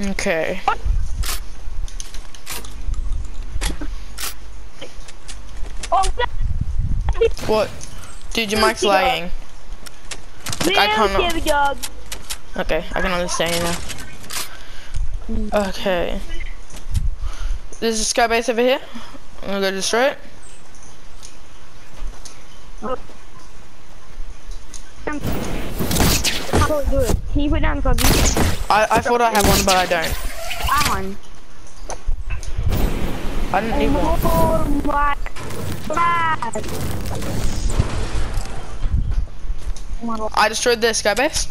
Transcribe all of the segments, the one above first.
Okay. Oh, What? Dude, your mic's lagging. Like, I can't. Okay, I can understand you now. Okay. There's a sky base over here. I'm gonna go destroy it. How I do it? Can you put down the copy? I, I thought I had one, but I don't. I won. I didn't need one. Oh my god. Oh my god. I destroyed their sky base.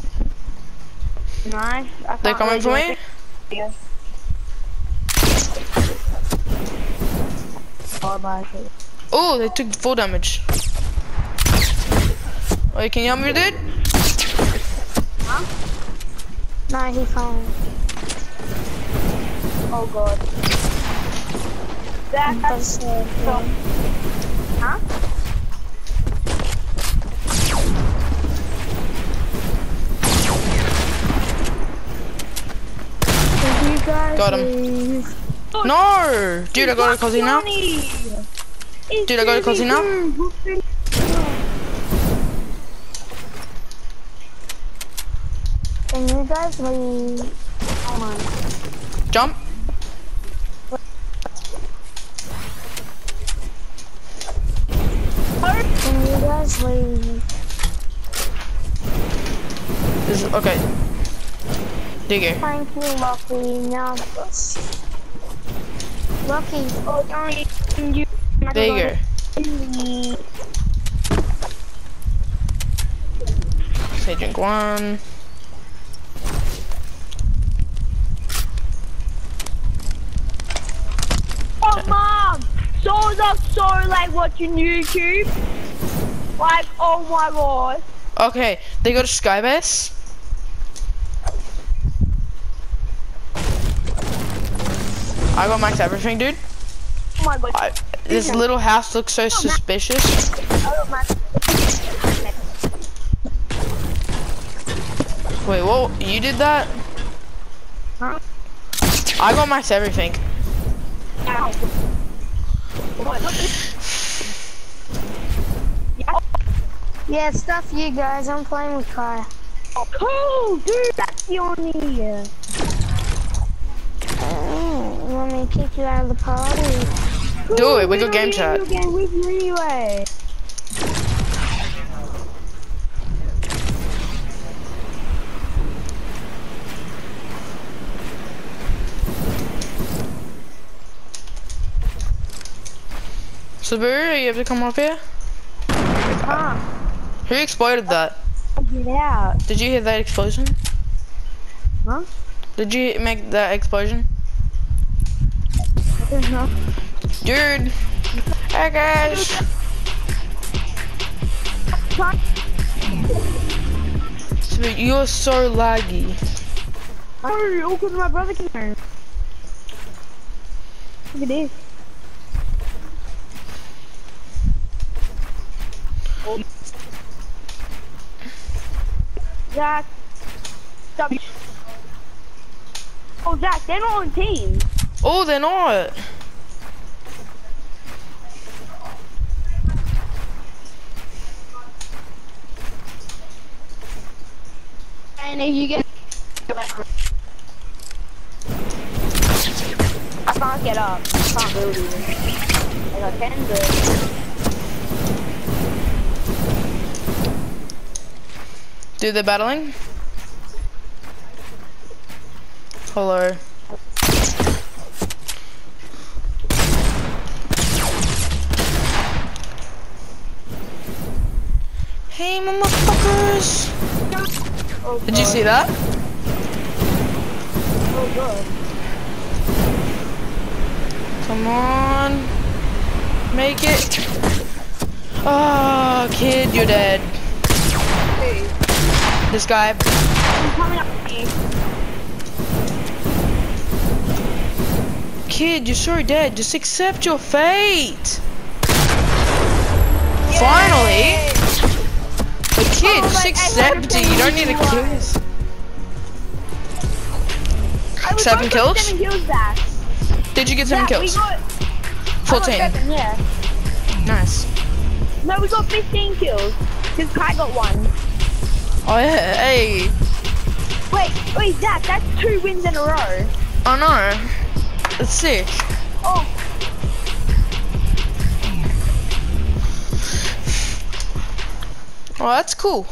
Nice. They're coming for me. Oh, bye. Oh, they took full damage. Wait, can you help me, dude? No, he fine. Oh god. That's from. Huh? Can you guys Got him. leave? No! Dude, I got a cozy now. Dude, I got a cozy now. Can you guys leave? Come on. Jump. Can you guys leave? This is, okay. You. Thank you, Lucky. Now, Lucky. Oh, don't you. Go. Say drink one. Oh, mom! So that's so like watching YouTube. Like, oh my god. Okay, they go to Skybase. I got max everything, dude. Oh my god. I, this little house looks so oh, suspicious. I got my- Wait, what? You did that? Huh? I got max everything. Ow. What? Yeah, stuff you guys. I'm playing with Kai. Cool, dude. That's the only. Uh... Oh, you want me to kick you out of the party? Do it, we got game chat. Game with you anyway. Subaru, you have to come up here. Huh? Who exploded that? Get out. Did you hear that explosion? Huh? Did you make that explosion? Uh-huh. Dude! Hey guys! Subaru, You're so laggy. Oh, my brother learn. Look at this. Zach. Stop. Oh, Zach, they're not on team. Oh, they're not. And if you get. I can't get up. I can't build even. Like I can build. Dude, they're battling. Hello. Hey, motherfuckers! Oh, Did you see that? Oh, good. Come on. Make it. Oh, kid, you're dead. This guy. I'm coming up to you. Kid, you're so dead. Just accept your fate. Finally. The kid, Oh, just accept it. You don't need to kill love us. I Hey, we Seven kills? Seven kills, Zach. Did you get seven we kills? got, 14. seven, yeah. Nice. No, we got 15 kills. Because Kai got one. Oh yeah, hey. Wait, wait, Zach, that's two wins in a row. I know. It's sick. Oh, Oh, that's cool.